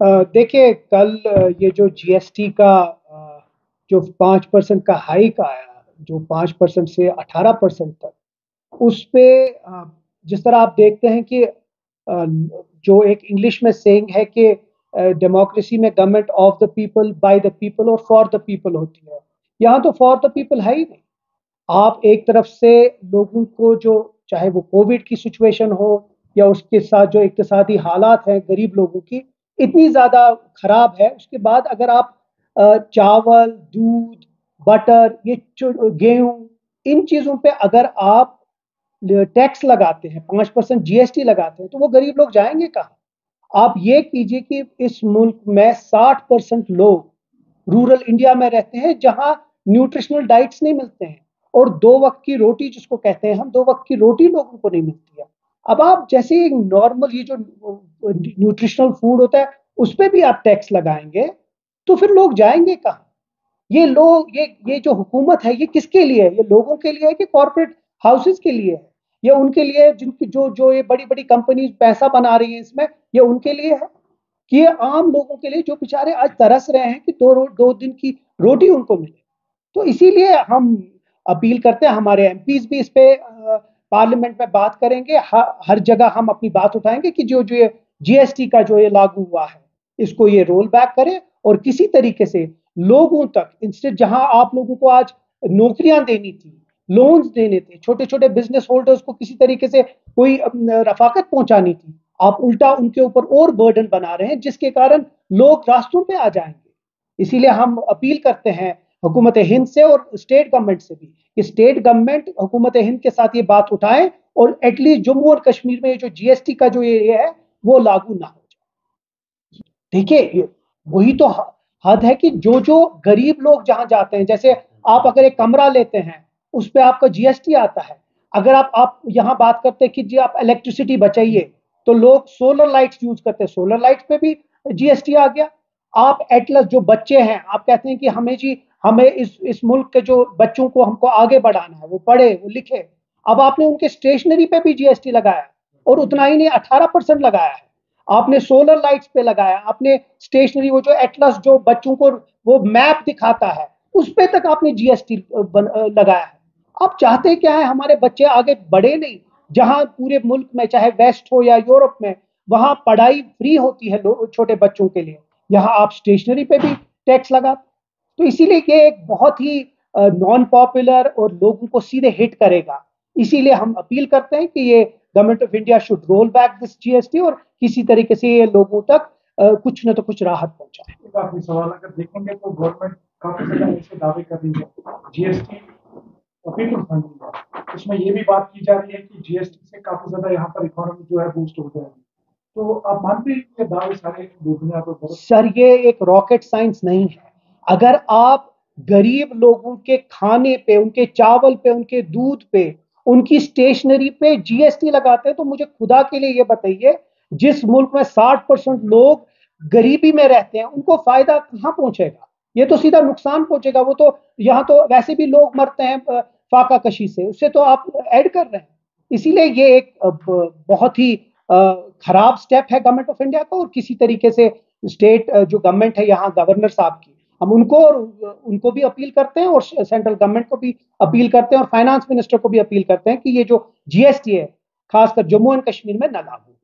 देखिए, कल ये जो जीएसटी का जो पाँच परसेंट का हाइक आया, जो पाँच परसेंट से अठारह परसेंट तक, उस पर जिस तरह आप देखते हैं कि जो एक इंग्लिश में सेइंग है कि डेमोक्रेसी में government of the people by the people और फॉर द पीपल होती है। यहाँ तो फॉर द पीपल है ही नहीं। आप एक तरफ़ से लोगों को जो, चाहे वो कोविड की सिचुएशन हो या उसके साथ जो इकतसादी हालात हैं गरीब लोगों की इतनी ज़्यादा खराब है। उसके बाद अगर आप चावल, दूध, बटर, ये गेहूँ, इन चीज़ों पे अगर आप टैक्स लगाते हैं, पाँच परसेंट जीएसटी लगाते हैं तो वो गरीब लोग जाएँगे कहाँ? आप ये कीजिए कि इस मुल्क में साठ परसेंट लोग रूरल इंडिया में रहते हैं, जहाँ न्यूट्रिशनल डाइट्स नहीं मिलते हैं, और दो वक्त की रोटी जिसको कहते हैं हम, दो वक्त की रोटी लोगों को नहीं मिलती है। अब आप जैसे एक नॉर्मल ये जो न्यूट्रिशनल फ़ूड होता है, उस पर भी आप टैक्स लगाएँगे तो फिर लोग जाएँगे कहाँ? ये लोग, ये ये जो हुकूमत है, ये किसके लिए है? ये लोगों के लिए है कि कॉरपोरेट हाउसेस के लिए है? ये उनके लिए जिनकी, जो जो ये बड़ी बड़ी कंपनी पैसा बना रही है इसमें, ये उनके लिए है? कि ये आम लोगों के लिए जो बेचारे आज तरस रहे हैं कि दो दो दिन की रोटी उनको मिले। तो इसीलिए हम अपील करते हैं, हमारे एम भी इस पे पार्लियामेंट में बात करेंगे हर जगह हम अपनी बात उठाएँगे कि जो जो ये जीएसटी का जो ये लागू हुआ है, इसको ये रोल बैक करे और किसी तरीके से लोगों तक इंस्टेड जहाँ आप लोगों को आज नौकरियाँ देनी थी लोन्स देने थे छोटे छोटे बिज़नेस होल्डर्स को किसी तरीके से कोई रफाकत पहुंचानी थी, आप उल्टा उनके ऊपर और बर्डन बना रहे हैं, जिसके कारण लोग रास्तों पे आ जाएँगे। इसीलिए हम अपील करते हैं हुकूमत हिंद से और स्टेट गवर्नमेंट से भी। कि स्टेट गवर्नमेंट हुकूमत हिंद के साथ ये बात उठाए और एटलीस्ट जम्मू और कश्मीर में जो जीएसटी का जो ये है, वो लागू ना हो जाए। देखिए वही तो हद है कि जो जो गरीब लोग जहाँ जाते हैं, जैसे आप अगर एक कमरा लेते हैं, उस पर आपका जीएसटी आता है। अगर आप आप यहाँ बात करते हैं कि जी आप इलेक्ट्रिसिटी बचाइए तो लोग सोलर लाइट्स यूज़ करते हैं। सोलर लाइट्स पे भी जीएसटी आ गया। आप एटलस जो बच्चे हैं, आप कहते हैं कि हमें जी हमें इस इस मुल्क के जो बच्चों को हमको आगे बढ़ाना है, वो पढ़े, वो लिखे। अब आपने उनके स्टेशनरी पे भी जीएसटी लगाया और उतना ही नहीं, अठारह परसेंट लगाया है। आपने सोलर लाइट्स पे लगाया, आपने स्टेशनरी वो जो एटलस जो बच्चों को वो मैप दिखाता है, उस पे तक आपने जीएसटी लगाया है। आप चाहते क्या है, हमारे बच्चे आगे बढ़े नहीं? जहाँ पूरे मुल्क में, चाहे वेस्ट हो या यूरोप में, वहाँ पढ़ाई फ्री होती है छोटे बच्चों के लिए। यहाँ आप स्टेशनरी पे भी टैक्स लगाते तो इसीलिए ये एक बहुत ही नॉन पॉपुलर और लोगों को सीधे हिट करेगा। इसीलिए हम अपील करते हैं कि ये government of India should roll back this GST और किसी तरीके से ये लोगों तक कुछ न तो कुछ राहत पहुँचाए। काफ़ी सवाल अगर देखेंगे तो गवर्नमेंट काफ़ी ज़्यादा दावे कर रही है। जीएसटी पीपल फंडिंग है। इसमें ये भी बात की जा रही है कि जीएसटी से काफ़ी ज़्यादा यहाँ पर इकोनॉमी जो है बूस्ट हो जाएगी। तो आप मानते हैं कि दावे सारे बुनियाद सर ये एक रॉकेट साइंस नहीं है। अगर आप गरीब लोगों के खाने पे, उनके चावल पे, उनके दूध पे, उनकी स्टेशनरी पे जीएसटी लगाते हैं तो मुझे खुदा के लिए ये बताइए, जिस मुल्क में 60 परसेंट लोग गरीबी में रहते हैं, उनको फ़ायदा कहाँ पहुंचेगा? ये तो सीधा नुकसान पहुंचेगा, वो तो यहाँ तो वैसे भी लोग मरते हैं फाका कशी से, उससे तो आप ऐड कर रहे हैं। इसीलिए ये एक बहुत ही खराब स्टेप है गवर्नमेंट ऑफ़ इंडिया का, और किसी तरीके से स्टेट जो गवर्नमेंट है, यहाँ गवर्नर साहब की। हम उनको और उनको भी अपील करते हैं और सेंट्रल गवर्नमेंट को भी अपील करते हैं और फाइनेंस मिनिस्टर को भी अपील करते हैं कि ये जो जीएसटी है, खासकर जम्मू एंड कश्मीर में न लागू